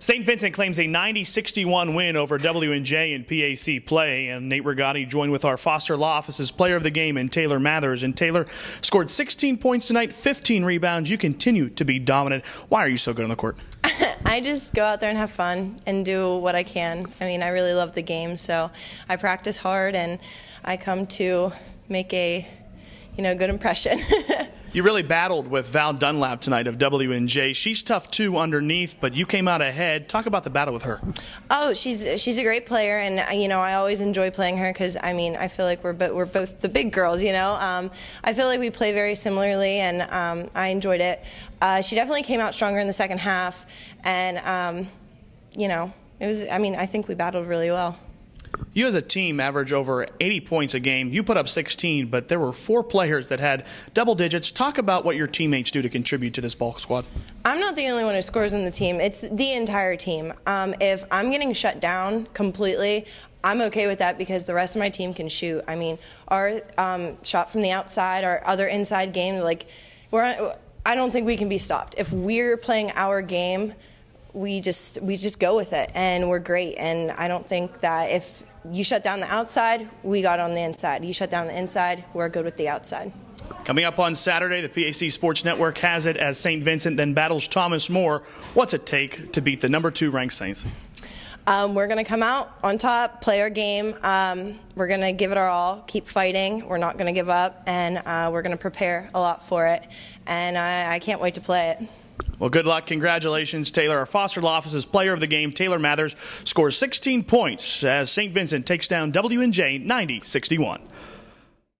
St. Vincent claims a 90-61 win over W&J in PAC play, and Nate Rigotti joined with our Foster Law Office's player of the game and Taylor Mathers. And Taylor scored 16 points tonight, 15 rebounds. You continue to be dominant. Why are you so good on the court? I just go out there and have fun and do what I can. I mean, I really love the game, so I practice hard and I come to make a, you know, good impression. You really battled with Val Dunlap tonight of W&J. She's tough too underneath, but you came out ahead. Talk about the battle with her. Oh, she's she's a great player, and you know I always enjoy playing her because I mean I feel like we're we're both the big girls. You know, um, I feel like we play very similarly, and um, I enjoyed it. Uh, she definitely came out stronger in the second half, and um, you know it was. I mean I think we battled really well. You as a team average over 80 points a game. You put up 16, but there were four players that had double digits. Talk about what your teammates do to contribute to this ball squad. I'm not the only one who scores in the team. It's the entire team. Um, if I'm getting shut down completely, I'm okay with that because the rest of my team can shoot. I mean, our um, shot from the outside, our other inside game, like we're. I don't think we can be stopped. If we're playing our game, we just we just go with it and we're great and I don't think that if you shut down the outside, we got on the inside. You shut down the inside, we're good with the outside. Coming up on Saturday, the PAC Sports Network has it as St. Vincent then battles Thomas More. What's it take to beat the number two ranked Saints? Um, we're going to come out on top, play our game. Um, we're going to give it our all, keep fighting. We're not going to give up, and uh, we're going to prepare a lot for it. And I, I can't wait to play it. Well, good luck. Congratulations, Taylor. Our Foster Law Office's player of the game, Taylor Mathers, scores 16 points as St. Vincent takes down W&J 90-61.